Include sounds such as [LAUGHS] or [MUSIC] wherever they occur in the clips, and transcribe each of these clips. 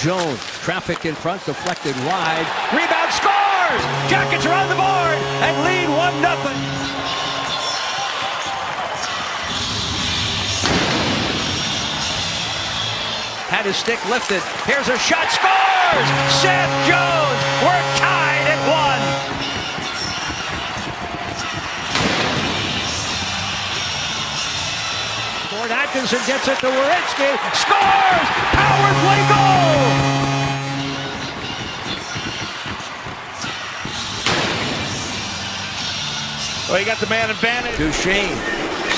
Jones, traffic in front, deflected wide. Rebound scores! Jackets are on the board and lead 1 nothing. Had his stick lifted. Here's a shot, scores! Seth Jones, we're Atkinson gets it to Werenski, scores! Power play goal! Well, he got the man advantage. Duchene.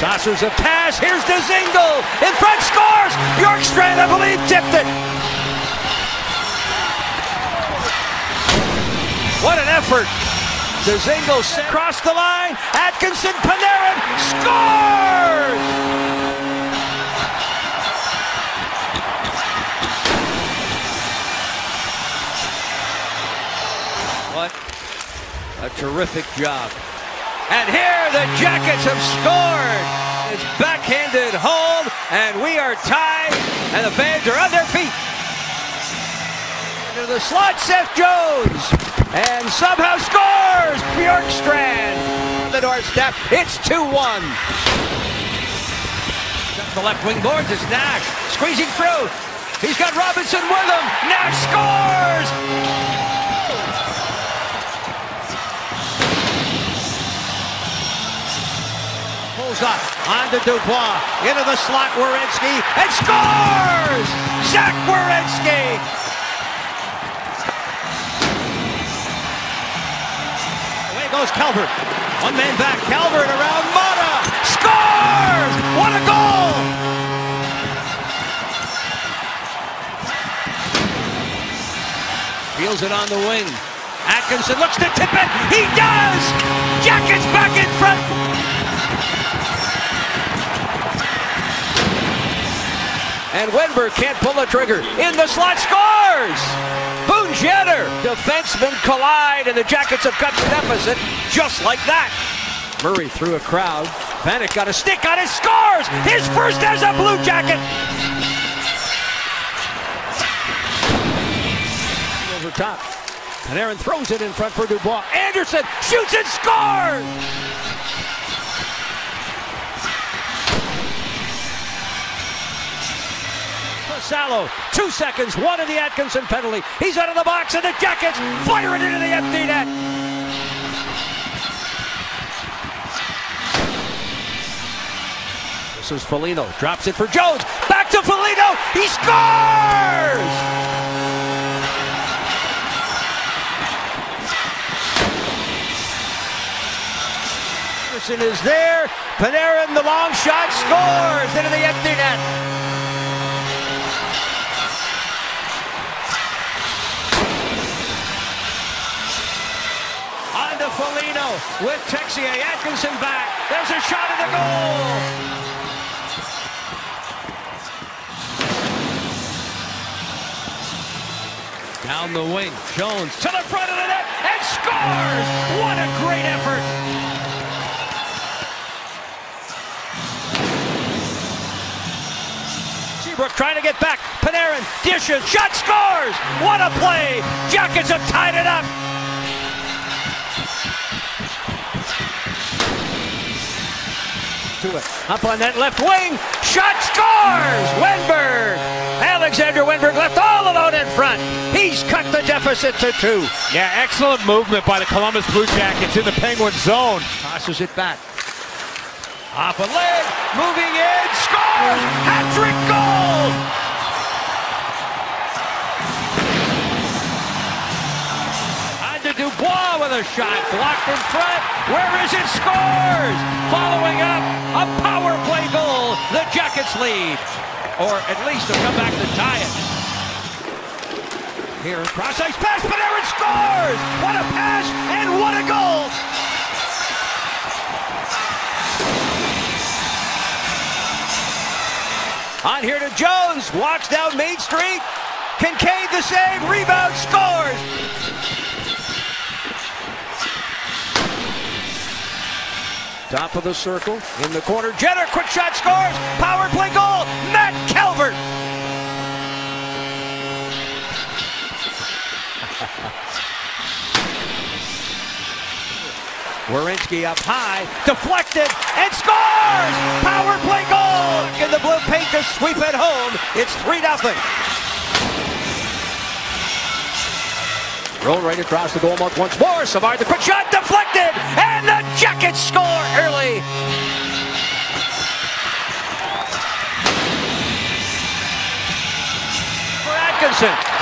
Saucers a pass. Here's Dzingel. In front scores. Bjorkstrand, I believe, tipped it. What an effort. Dzingel across the line. Atkinson, Panarin scores! A terrific job. And here the Jackets have scored. It's backhanded hold, and we are tied, and the fans are on their feet. Into the slot, Seth Jones, and somehow scores Bjorkstrand. The doorstep, it's 2-1. The left wing boards, it's Nash, squeezing through. He's got Robinson with him. Nash scores! Up onto Dubois into the slot Werenski and scores! Zach Werenski! Away goes Calvert. One man back. Calvert around Mata. Scores! What a goal! Feels it on the wing. Atkinson looks to tip it. He does! Jackets back in front. And Wennberg can't pull the trigger. In the slot, scores! Boone Jenner. Defensemen collide, and the Jackets have cut the deficit just like that. Murray through a crowd. Vanek got a stick on his scores! His first as a Blue Jacket! Over top. And Aaron throws it in front for Dubois. Anderson shoots and scores! Salo. Two seconds, one in the Atkinson penalty. He's out of the box, and the Jackets fire it into the empty net. This is Foligno. Drops it for Jones. Back to Foligno. He scores! Is there. Panarin, the long shot, scores into the empty net. Foligno with Texier. Atkinson back. There's a shot at the goal. Down the wing. Jones to the front of the net and scores. What a great effort. Seabrook trying to get back. Panarin dishes. Shot scores. What a play. Jackets have tied it up. To it. Up on that left wing. Shot scores! Wennberg! Alexander Wennberg left all alone in front. He's cut the deficit to two. Yeah, excellent movement by the Columbus Blue Jackets in the Penguin zone. Tosses it back. Off a leg, moving in, scores! Hat-trick goal! With a shot blocked in front. Where is it? Scores! Following up a power play goal. The Jackets lead. Or at least they'll come back to tie it. Here, cross ice pass, but Aaron scores! What a pass and what a goal! On here to Jones, walks down Main Street. Kinkaid the save, rebound, scores! Top of the circle, in the corner. Jenner quick shot scores. Power play goal. Matt Calvert. Werenski up high, deflected, and scores! Power play goal! In the Blue Paint to sweep it home? It's 3-0. Roll right across the goal mark once more. Savard, the quick shot, deflected, and the Jackets score!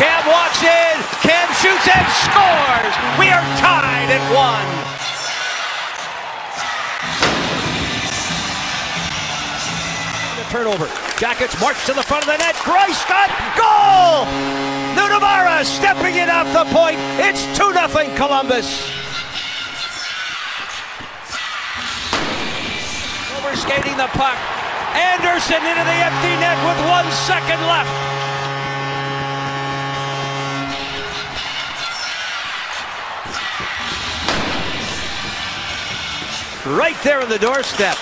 Cam walks in, Cam shoots and scores. We are tied at one. The turnover. Jackets march to the front of the net. Grice got goal! Nunamara stepping it off the point. It's 2 0 Columbus. Overskating the puck. Anderson into the empty net with one second left. Right there on the doorstep.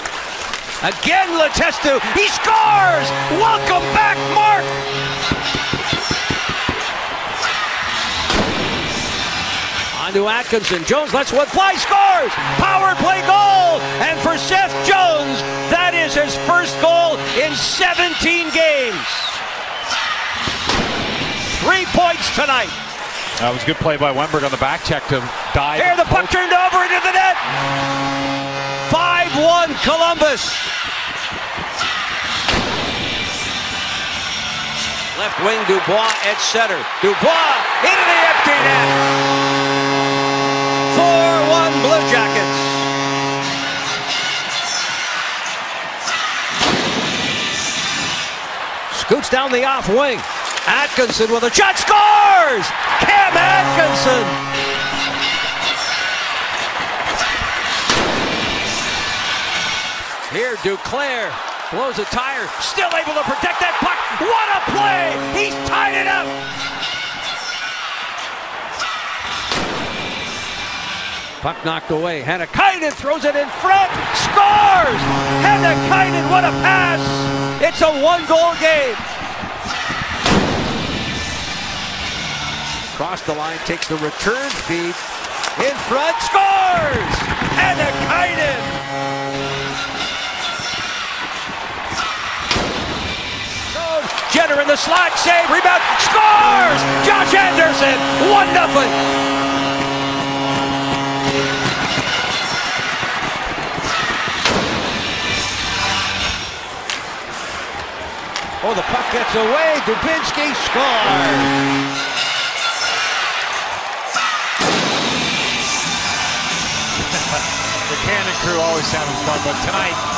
Again, Letestu. He scores! Welcome back, Mark! On to Atkinson. Jones lets one fly, scores! Power play goal! And for Seth Jones, that is his first goal in 17 games. Three points tonight. That was a good play by Wennberg on the back check to dive. Here, the puck turned over into the net. 5 1 Columbus. Left wing Dubois at center. Dubois into the empty net. 4 1 Blue Jackets. Scoots down the off wing. Atkinson with a shot scores! Cam Atkinson! Here, Duclair blows a tire, still able to protect that puck. What a play! He's tied it up! Puck knocked away. Hannikainen throws it in front. Scores! Hannikainen, what a pass! It's a one-goal game. Across the line, takes the return feed. In front, scores! Hannikainen! Jenner in the slot, save, rebound, scores! Josh Anderson, 1 nothing. Oh, the puck gets away. Dubinsky scores. [LAUGHS] The Cannon crew always having fun, but tonight